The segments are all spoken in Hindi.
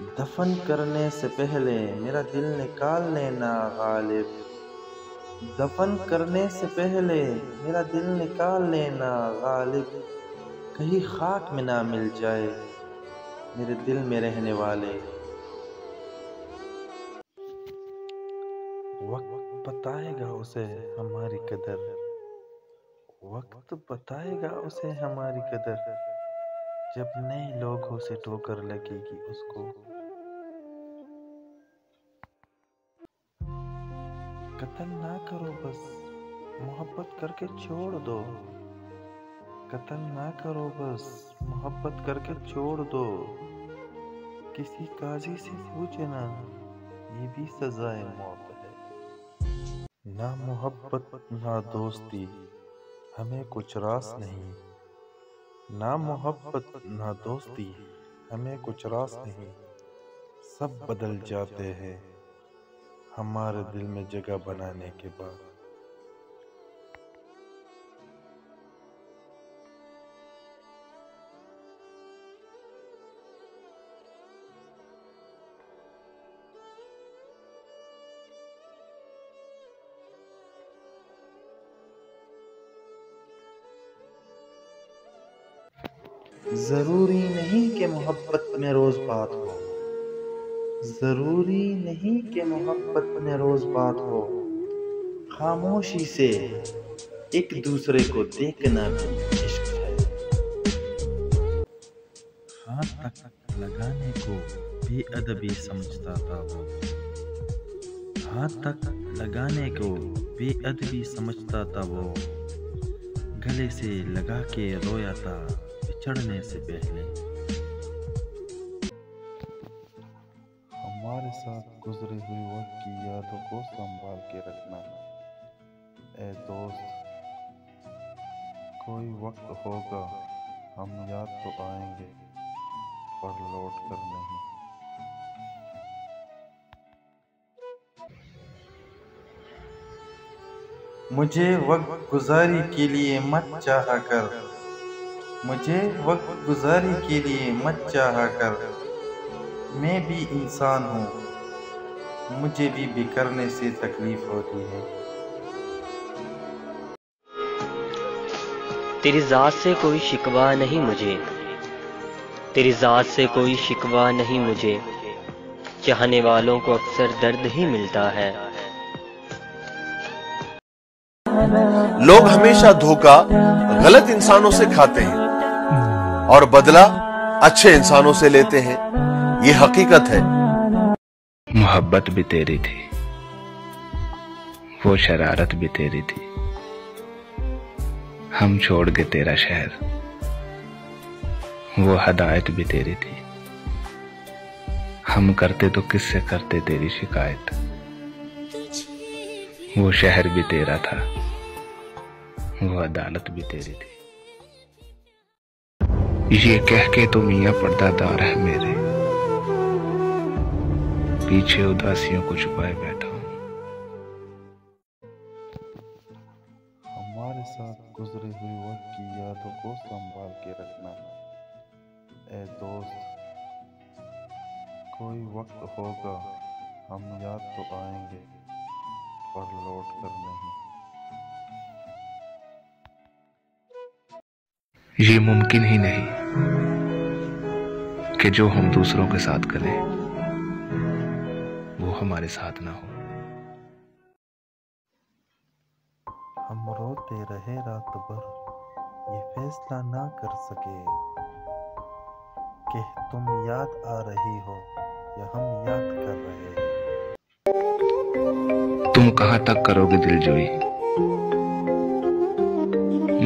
दफन करने से पहले मेरा दिल निकाल लेना, गालिब। दफन करने से पहले मेरा दिल निकाल लेना, गालिब। कहीं खाक में ना मिल जाए मेरे दिल में रहने वाले। वक्त बताएगा उसे हमारी कदर। वक्त बताएगा उसे हमारी कदर। जब नए लोगों से ठोकर लगेगी उसको कत्ल ना करो, बस मोहब्बत करके छोड़ दो। कत्ल ना करो, बस मोहब्बत करके छोड़ दो। किसी काजी से पूछना, ये भी सजाए मौत है। ना मोहब्बत, ना दोस्ती, हमें कुछ रास नहीं। ना मोहब्बत, ना दोस्ती, हमें कुछ रास नहीं। सब बदल जाते हैं। हमारे दिल में जगह बनाने के बाद। ज़रूरी नहीं कि मोहब्बत में रोज बात हो। ज़रूरी नहीं कि मोहब्बत में रोज बात हो। खामोशी से एक दूसरे को देखना भी इश्क है। हाथ तक लगाने को बेअदबी समझता था वो। हाथ तक लगाने को बेअदबी समझता था वो। गले से लगा के रोया था। बिछड़ने से पहले। हमारे साथ गुजरे हुए वक्त की यादों को संभाल के रखना ए दोस्त कोई वक्त होगा हम याद तो आएँगे पर लौट कर नहीं। मुझे वक्त गुजारी के लिए मत चाह कर। मुझे वक्त गुजारी के लिए मत चाह कर। मैं भी इंसान हूँ। मुझे भी बिखरने से तकलीफ़ होती है। तेरी ज़ात से कोई शिकवा नहीं मुझे। तेरी ज़ात से कोई शिकवा नहीं मुझे। चाहने वालों को अक्सर दर्द ही मिलता है। लोग हमेशा धोखा गलत इंसानों से खाते हैं। और बदला अच्छे इंसानों से लेते हैं। ये हकीकत है। मोहब्बत भी तेरी थी। वो शरारत भी तेरी थी। हम छोड़ गए तेरा शहर। वो हदायत भी तेरी थी। हम करते तो किससे करते तेरी शिकायत? वो शहर भी तेरा था। वो अदालत भी तेरी थी। ये कह के तो मियाँ पर्दादार है मेरे। पीछे उदासियों को छुपाए बैठा हूँ। हमारे साथ गुजरे हुए वक्त की यादों को संभाल के रखना ए दोस्त कोई वक्त होगा हम याद तो आएँगे पर लौट कर नहीं। ये मुमकिन ही नहीं। कि जो हम दूसरों के साथ करें वो हमारे साथ ना हो। हम रोते रहे रात भर ये फैसला ना कर सके। कि तुम याद आ रही हो या हम याद कर रहे हैं? तुम कहाँ तक करोगे दिलजोई?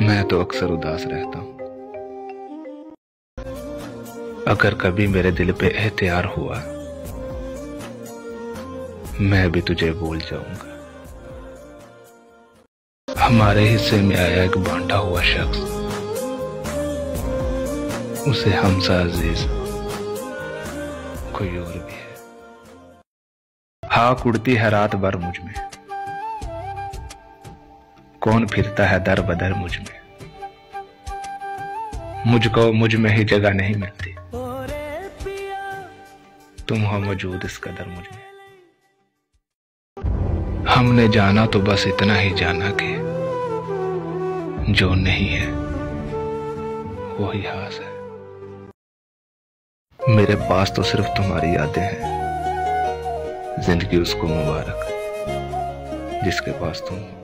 मैं तो अक्सर उदास रहता हूँ। अगर कभी मेरे दिल पे एहतियार हुआ, मैं भी तुझे भूल जाऊँगा। हमारे हिस्से में आया एक बांटा हुआ शख्स। उसे हमसा अज़ीज़, कोई और भी है। हाँ उड़ती है रात भर मुझमें। कौन फिरता है दर बदर मुझमें। मुझको मुझमें ही जगह नहीं मिलती। तुम हो मौजूद इस कदर मुझमें। हमने जाना तो बस इतना ही जाना कि जो नहीं है, वही हास है। मेरे पास तो सिर्फ़ तुम्हारी यादें हैं। ज़िंदगी उसको मुबारक, जिसके पास तुम हो।